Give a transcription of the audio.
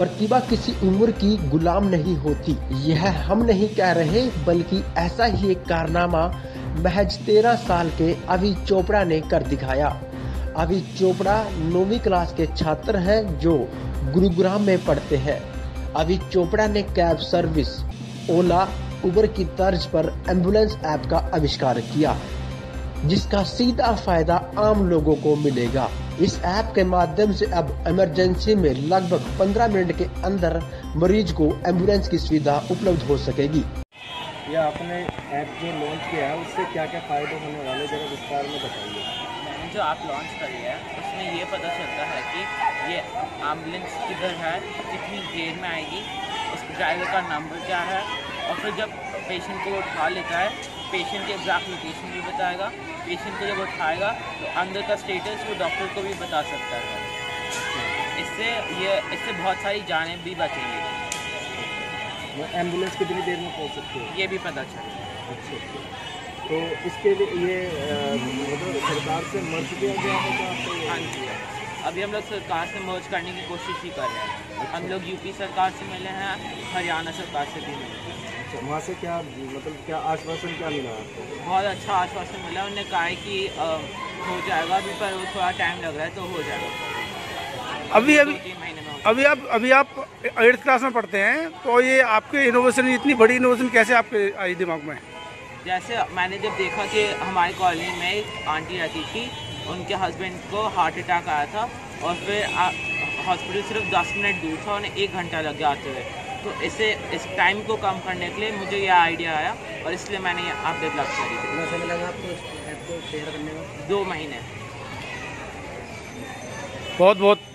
प्रतिभा किसी उम्र की गुलाम नहीं होती। यह हम नहीं कह रहे, बल्कि ऐसा ही एक कारनामा महज तेरह साल के अभी चोपड़ा ने कर दिखाया। अभी चोपड़ा नौवीं क्लास के छात्र हैं जो गुरुग्राम में पढ़ते हैं। अभी चोपड़ा ने कैब सर्विस, ओला, उबर की तर्ज पर एंबुलेंस ऐप का आविष्कार किया। जिसका सीधा फ़ायदा आम लोगों को मिलेगा। इस ऐप के माध्यम से अब इमरजेंसी में लगभग 15 मिनट के अंदर मरीज़ को एंबुलेंस की सुविधा उपलब्ध हो सकेगी। ये आपने ऐप जो लॉन्च किया है उससे क्या क्या फ़ायदे होने वाले जरा विस्तार में बताइए। मैंने जो आप लॉन्च करी है उसमें ये पता चलता है कि ये एंबुलेंस किधर है कितनी देर में आएगी उस ड्राइवर का नंबर क्या है और फिर जब पेशेंट को उठा लेता है पेशेंट की एग्जैक्ट लोकेशन भी बताएगा। पेशेंट को जब उठाएगा तो अंदर का स्टेटस वो डॉक्टर को भी बता सकता है। इससे ये इससे बहुत सारी जानें भी बचेंगी। वो एंबुलेंस कितनी देर में पहुँच सकती है? ये भी पता चलेगा अच्छा अच्छा। तो इसके लिए ये मतलब सरकार से मर्ज दिया गया है क्या? हाँ जी। अभी हम लोग सरकार से मर्ज करने की कोशिश ही कर रहे हैं। हम लोग यूपी सरकार से मिले हैं हरियाणा सरकार से भी मिले हैं। अच्छा वहाँ से क्या मतलब क्या आश्वासन क्या मिला आपको? बहुत अच्छा आश्वासन मिला। उन्होंने कहा है कि हो जाएगा अभी पर वो थोड़ा टाइम लग रहा है तो हो जाएगा। अभी अभी तीन महीने में अभी आप अभी आप एट्थ क्लास में पढ़ते हैं तो ये आपके इनोवेशन इतनी बड़ी इनोवेशन कैसे आपके आई दिमाग में? जैसे मैंने जब देखा कि हमारी कॉलोनी में एक आंटी रहती थी उनके हस्बैंड को हार्ट अटैक आया था और फिर हॉस्पिटल सिर्फ़ 10 मिनट दूर था उन्हें एक घंटा लग गया आते हुए। तो इसे इस टाइम को कम करने के लिए मुझे यह आइडिया आया और इसलिए मैंने ये आप डेवलप करी थी। कितना समय लगा आपको इस ऐप को शेयर करने में? दो महीने। बहुत बहुत